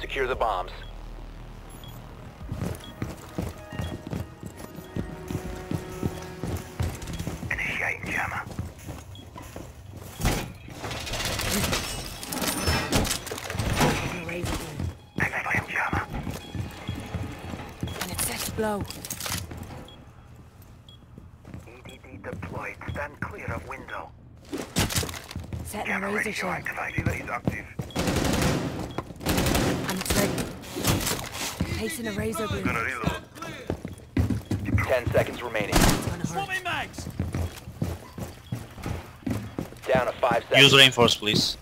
Secure the bombs. Initiating jammer. Razor blade. Activating jammer. And it's set to blow. EDD deployed. Stand clear of window. Setting a Jammer razor ratio shell. activated. Is active. And ready. Placing a razor blade. Gonna reload. Ten seconds remaining. It's gonna mags! Down to five seconds. Use reinforce, please.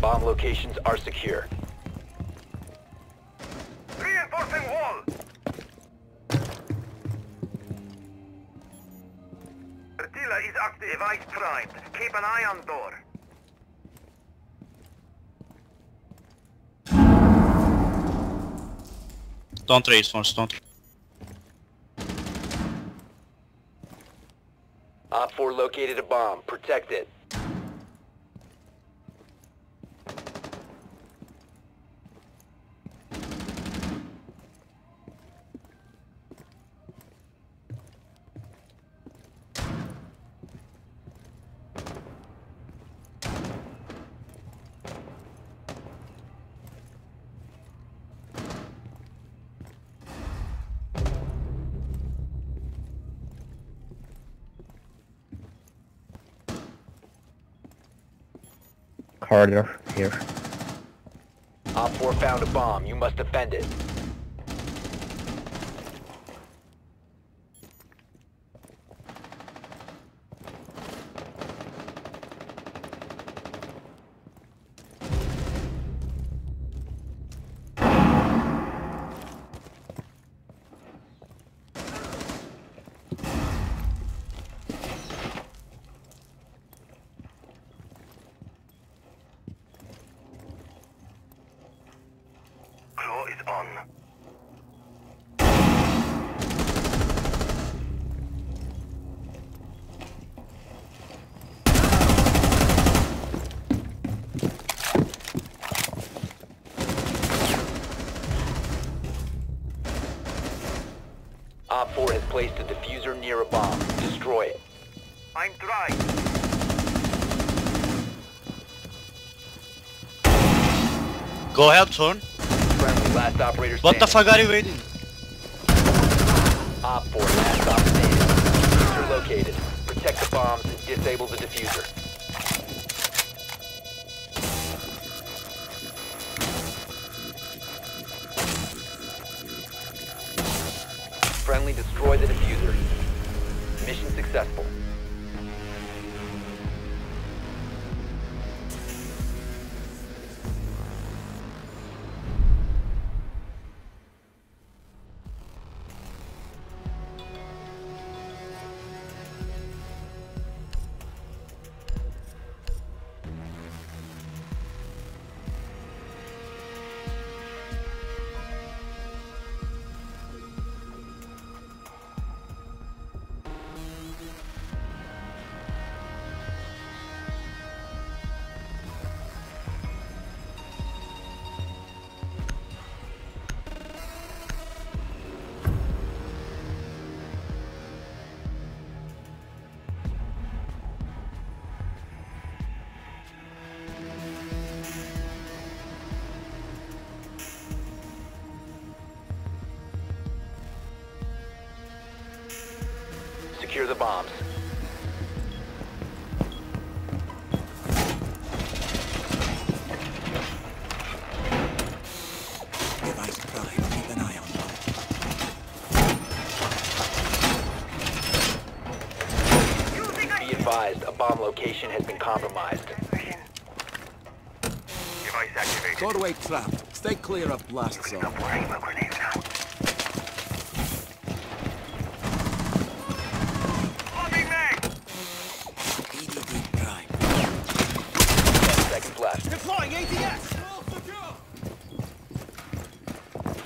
Bomb locations are secure. Reinforcing wall. Attila is active. Device primed. Keep an eye on door. Don't reinforce, don't. Op 4 located a bomb. Protect it. Corridor here. Op 4 found a bomb. You must defend it. Claw is on. Op 4 has placed a defuser near a bomb. Destroy it. I'm trying. Go ahead, turn. Friendly last operator What the fuck are you waiting? Op 4 last stop standing. Defuser located. Protect the bombs and disable the defuser. Destroy the defuser. Mission successful. Be advised, a bomb location has been compromised. Device activated. Doorway trapped. Stay clear of blast zone.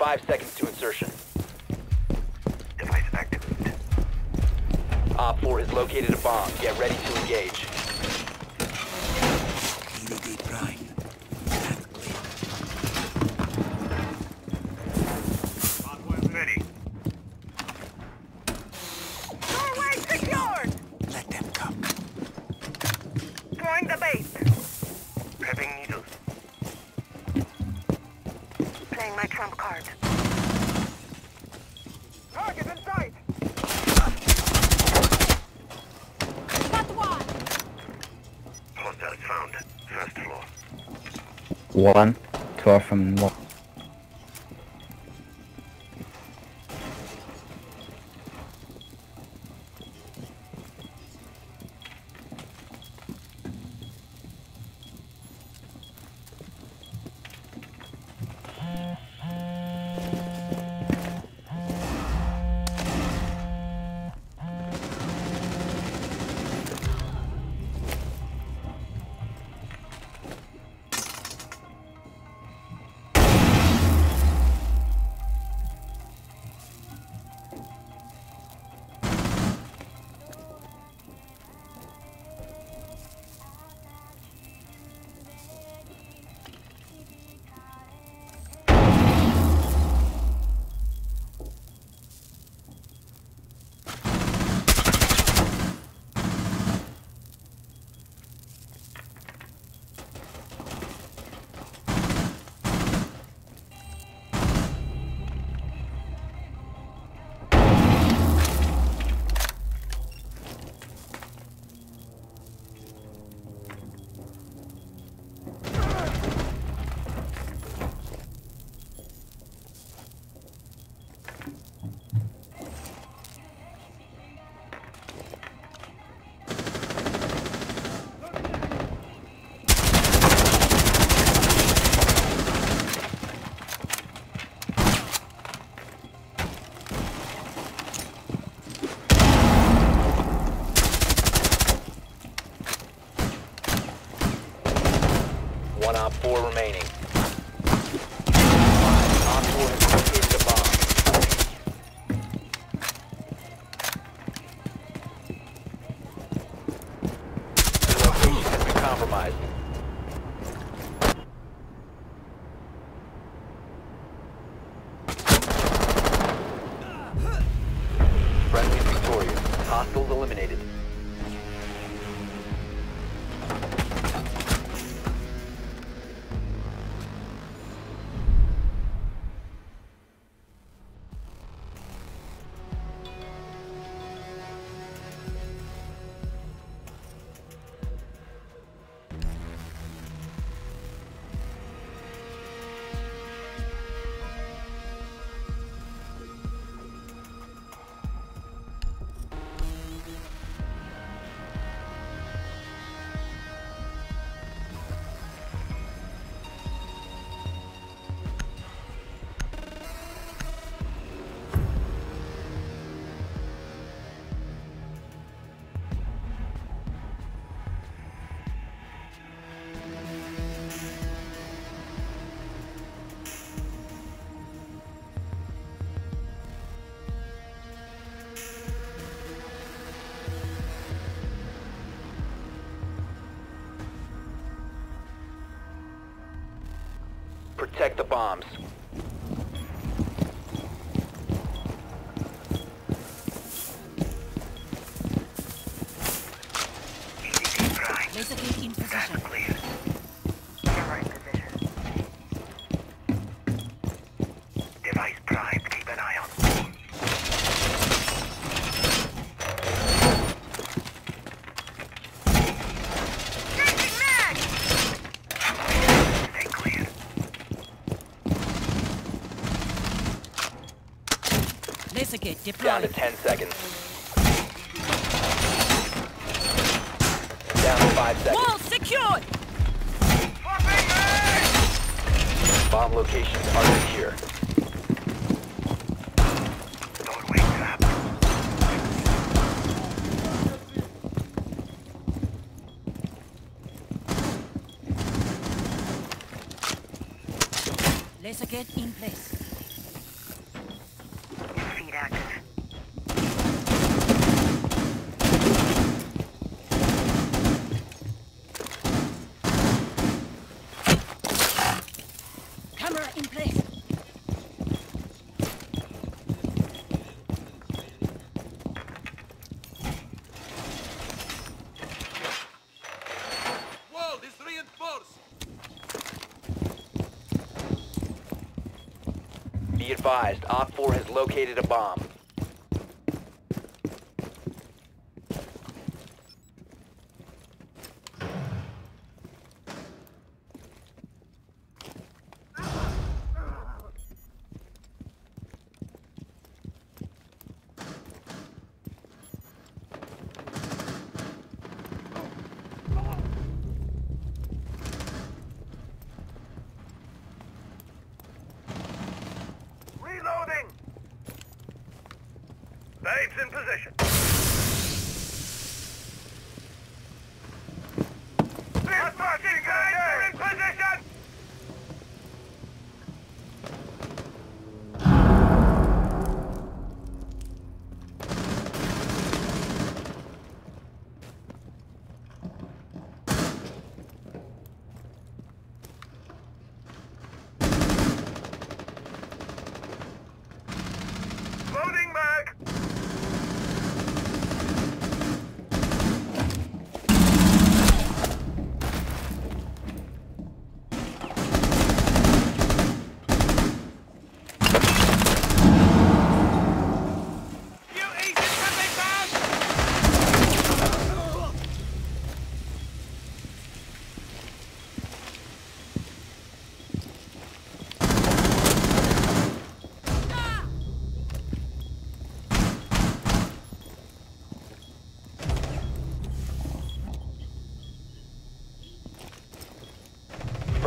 Five seconds to insertion. Device activated. Op 4 has located a bomb. Get ready to engage. One. Two from one. Compromised. Protect the bombs. EDD prime. Laser gate in position. Clear. Camera in position. Device prime. Keep an eye on. Changing mag! Stay clear. Laser gate Down to 10 seconds. Down to 5 seconds. Wall secured! Bomb locations are secure. Doorway trap. Laser gate in place. Advised, Op 4 has located a bomb.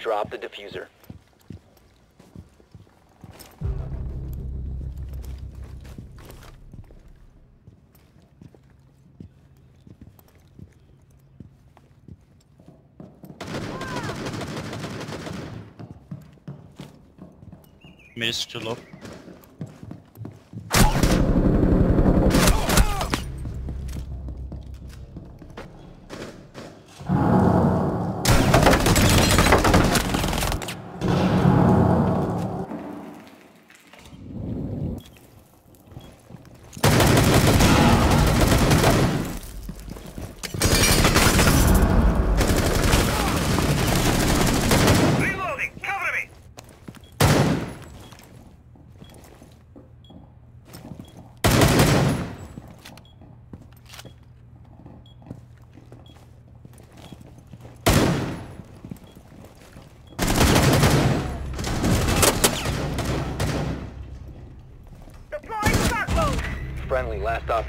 drop the defuser. Mister a.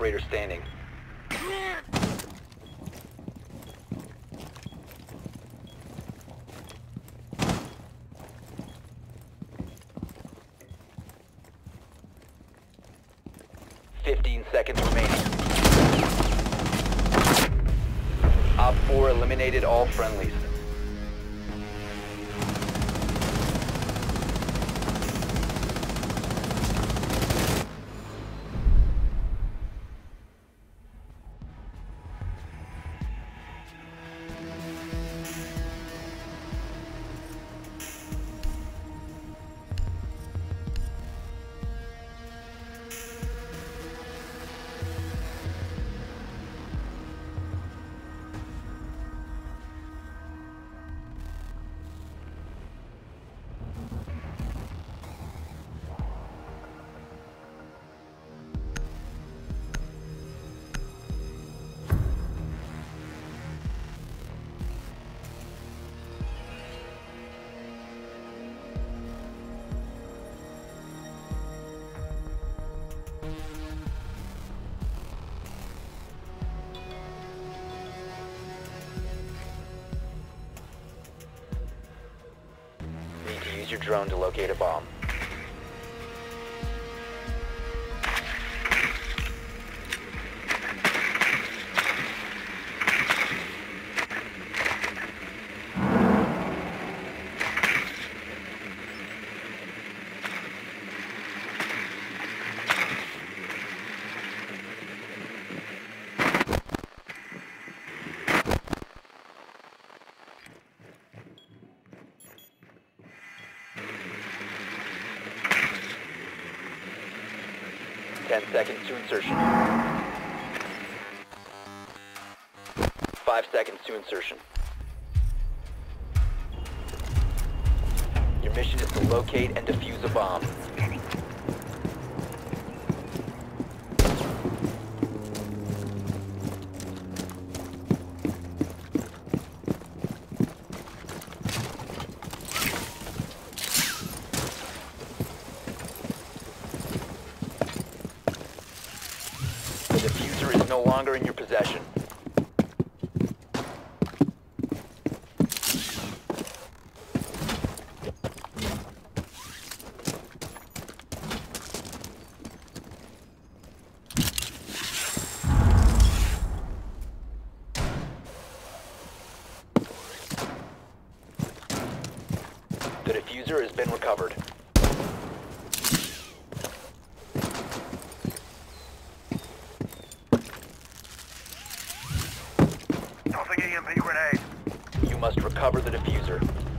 operator standing. your drone to locate a bomb. locate and defuse a bomb. grenade. You must recover the defuser.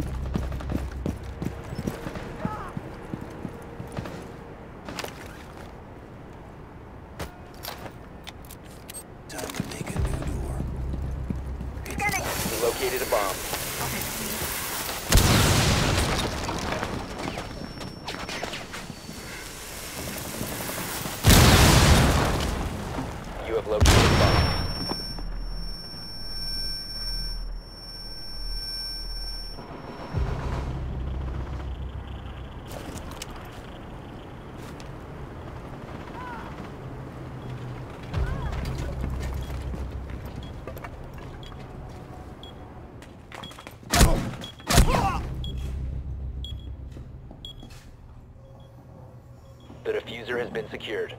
Been secured.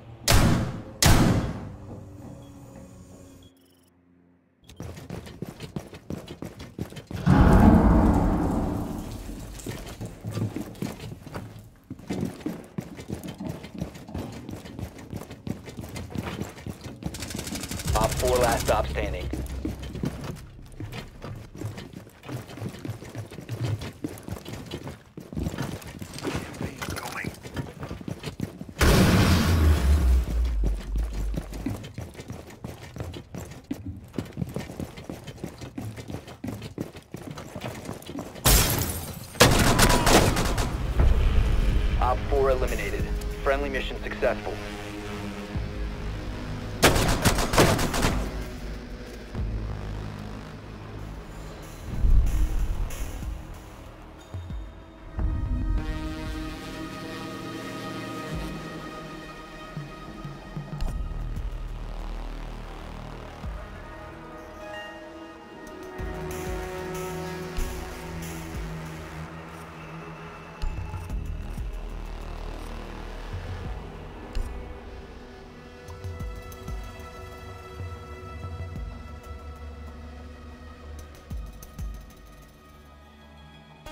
Op 4 last stop standing.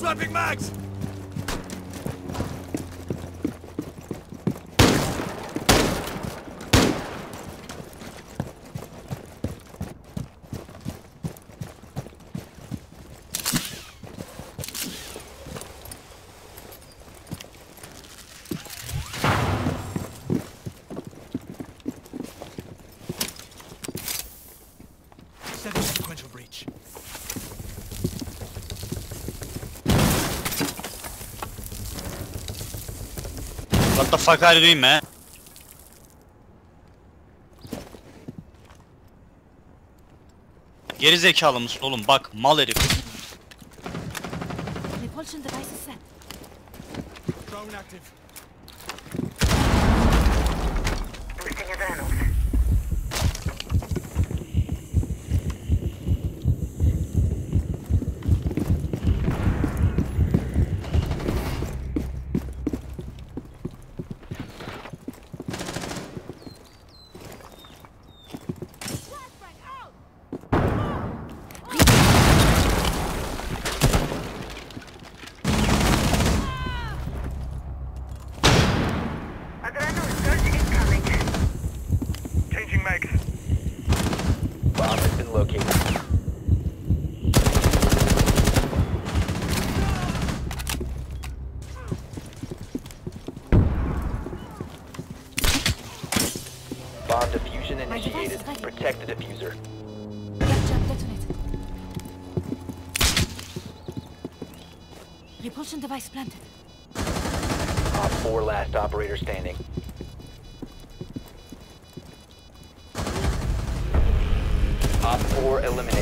Swapping mags! Fuck are you doing man? Geri zekalı mısın oğlum? Bak mal herif. Repulsion device is set. Drone active. Repulsion device planted. Op 4 last operator standing. Op 4 eliminated.